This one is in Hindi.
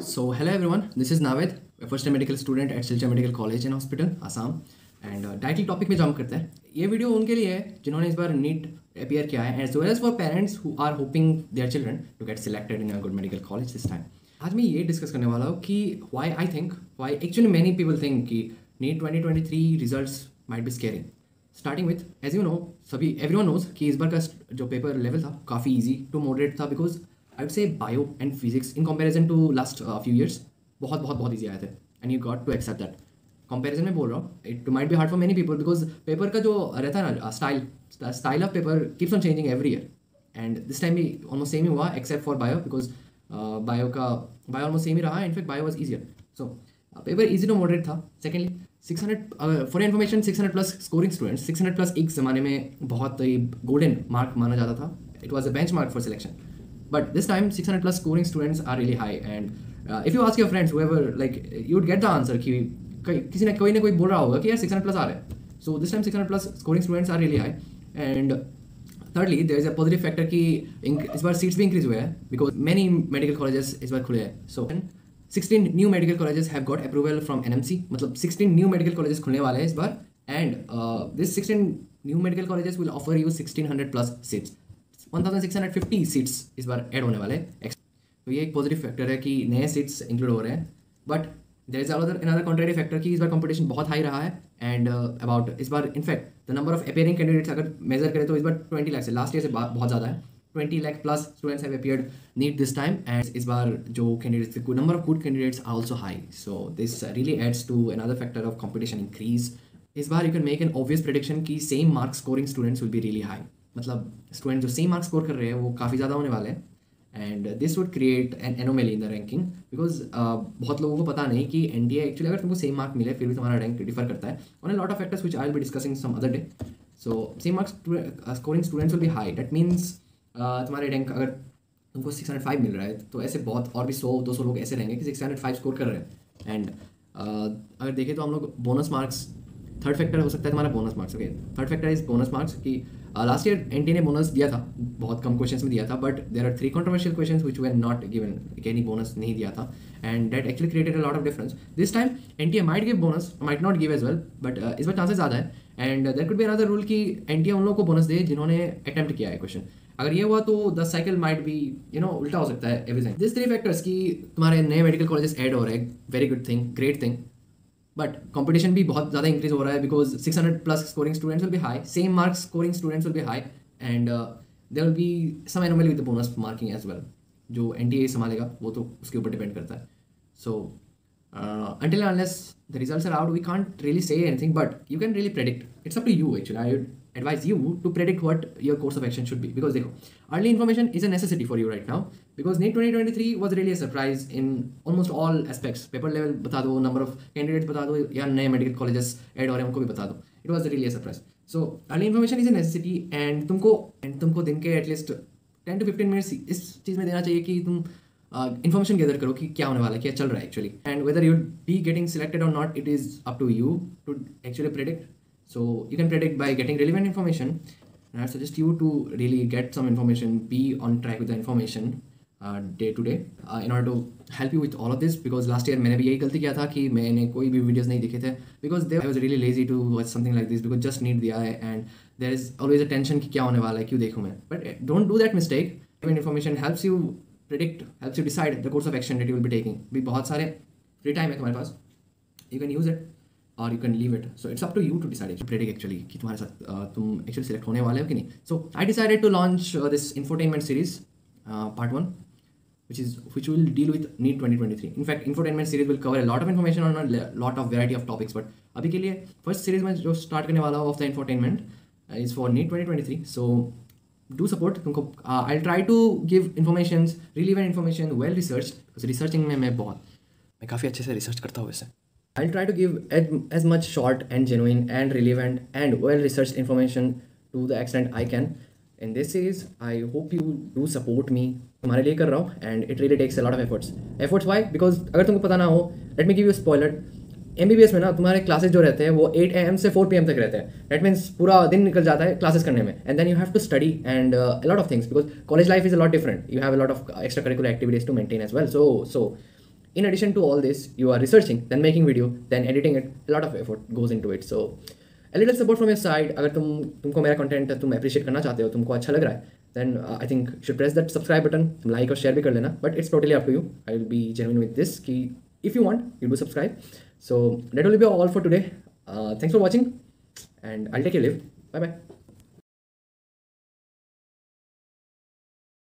So, hello everyone, this is Navid, a first year medical student at Silchar Medical College and Hospital, Assam. And title topic में जंप करते हैं। ये वीडियो उनके लिए है जिन्होंने इस बार नीट अपियर किया है। As well as for parents who are hoping their children to get selected in good medical college this time आज मैं ये डिस्कस करने वाला हूँ कि why I think why actually many people think कि NEET twenty twenty three result might be scaring starting with as you know सभी एवरी वन नोज़ कि इस बार का जो पेपर लेवल था काफ़ी ईजी टू मॉडरेट था because I would say bio and physics in comparison to last few years बहुत बहुत बहुत ईजी आए थे। And you got to accept that comparison में बोल रहा हूँ it might be hard for many people because paper का जो रहता है ना style style of paper keeps on changing every year and this time भी ऑलमोस्ट सेम ही हुआ except for bio because bio का बायो ऑलमोस्ट सेम ही रहा in fact bio was easier so paper easy to moderate था। Secondly six hundred for information six hundred plus scoring students six hundred plus एक ज़माने में बहुत ही गोल्डन मार्क माना जाता था। It was a benchmark for selection but this time six hundred plus scoring students are really high and if you ask your friends however like you would get the answer कि किसी ने कोई ना कोई बोल रहा होगा कि यार सिक्स हंड्रेड प्लस आ रहा है। This time six hundred plus scoring students are really high and thirdly there is a positive factor कि इस बार सीट्स भी इंक्रीज हुए हैं बिकॉज़ मैनी मेडिकल कॉलेजेस इस बार खुले हैं। So 16 new medical colleges have got approval from NMC मतलब 16 न्यू मेडिकल कॉलेजेस खुलने वाले हैं इस बार। And this 16 new medical colleges will offer you 1600 plus seats 1650 seats इस बार ऐड होने वाले हैं। तो ये एक पॉजिटिव फैक्टर है कि नए सीट्स इंक्लूड हो रहे हैं। But there is other another contrary factor कि इस बार कॉम्पिटिशन बहुत हाई रहा है। एंड अबाउट uh, इस बार in fact the number of appearing candidates अगर मेजर करें तो इस बार ट्वेंटी लैक्स से लास्ट ईयर से बहुत ज़्यादा है। Twenty lakh plus students have appeared NEET this time and इस बार जो candidates number of good candidates are also high so this really adds to another factor of competition increase इस बार you can make an obvious prediction की same marks scoring students will be really high मतलब स्टूडेंट जो सेम मार्क्स स्कोर कर रहे हैं वो काफ़ी ज़्यादा होने वाले हैं। And this would create an anomaly in the ranking because बहुत लोगों को पता नहीं कि एन डी एक्चुअली अगर तुमको सेम मार्क मिले फिर भी तुम्हारा रैंक डिफर करता है। On a lot of factors which I be discussing some other day so same marks scoring students will भी हाई डेट मीन्स तुम्हारे रैंक अगर तुमको सिक्स हंड्रेड फाइव मिल रहा है तो ऐसे बहुत और भी सौ दो सौ लोग ऐसे रहेंगे कि सिक्स हंड्रेड फाइव स्कोर कर रहे हैं। एंड uh, अगर देखें तो हम लोग बोनस मार्क्स थर्ड फैक्टर हो सकता है तुम्हारा bonus marks okay third factor is bonus marks कि लास्ट ईयर एन ने बोनस दिया था, बहुत कम क्वेश्चन में दिया था but there are three controversial question which were not given any bonus नहीं दिया था and that actually created a lot of difference this time N T might give bonus might not give as well but इस बार चांसेस ज़्यादा है and there could be another rule कि एन टी ए उन लोगों को बोनस दे जिन्होंने अटैम्प्ट किया है क्वेश्चन अगर ये हुआ तो द साइकिल माइट भी यू नो उल्टा हो सकता है एवरीथिंग दिस थ्री फैक्टर्स की तुम्हारे नए मेडिकल कॉलेजेस ऐड हो रहे हैं very good thing great thing but competition भी बहुत ज़्यादा इंक्रीज हो रहा है because six hundred plus scoring students will भी high same marks scoring students will भी high and there will be some anomaly with bonus marking as well जो एन टी ए संभालेगा, वो तो उसके ऊपर डिपेंड करता है। So until unless the result are out we can't really say anything but you can really predict it's up to you actually would advise you to predict what your course of action should be because देखो early information is a necessity for you right now because NEET 2023 was really a surprise in almost all aspects paper level बता दो number of candidates बता दो या नए medical colleges add हो रहे हैं उनको भी बता it was really a surprise so early information is a necessity and तुमको and तुमको दिन के at least 10 to 15 minutes इस चीज़ में देना चाहिए कि तुम इन्फॉर्मेशन uh, गैदर करो कि क्या होने वाला है क्या चल रहा है actually and whether you be getting selected और not it is up to you to actually predict So you can predict by getting relevant information. And I suggest you to really get some information, be on track with the information uh, day to day uh, in order to help you with all of this because last year मैंने भी यही गलती किया था कि मैंने कोई भी वीडियोस नहीं देखे थे because they, I was really lazy to watch something like this because just need दिया है and there is always a tension कि क्या होने वाला है क्यों देखूँ मैं but don't do that mistake when information helps you predict helps you decide the course of action that you will be taking भी बहुत सारे free time है तुम्हारे पास you can use it और you can leave it so it's up to you to decide predict actually कि तुम्हारे साथ uh, तुम एक्चुअली सिलेक्ट होने वाले हो कि नहीं so I decided to launch this infotainment series part one is which will deal with NEET 2023. In fact, infotainment series will cover a lot of information on a lot of variety of topics. But अभी के लिए फ़र्स्ट सीरीज़ में जो स्टार्ट करने वाला of the infotainment is for NEET 2023. So do support तुमको I try to give information relevant information well research researching में मैं बहुत मैं काफ़ी अच्छे से रिसर्च करता हूँ वैसे I'll try to give as much short and genuine and relevant and well researched information to the extent I can. In this series, I hope you do support me. तुम्हारे लिए कर रहा हूँ and it really takes a lot of efforts efforts why because अगर तुमको पता ना हो let me give you spoiler M में ना तुम्हारे क्लासेस जो रहते हैं वो एट ए से फोर पी तक रहते हैं. दैट मीन्स पूरा दिन निकल जाता है क्लासेस करने में. And then you have to study and lot of things because college life is a lot different you have a lot of extra curricular activities to maintain as well so so in addition to all this you are researching then making video then editing it a lot of effort goes into it so a little support from your side अगर तुम तुमको मेरा कंटेंट तुम अप्रिशिएट करना चाहते हो तुमको अच्छा लग रहा है uh, I think should press that subscribe button तुम like और share भी कर लेना but it's totally up to you I will be genuine with this कि you want you do subscribe so that will be all for today uh, thanks for watching and I'll take your leave bye bye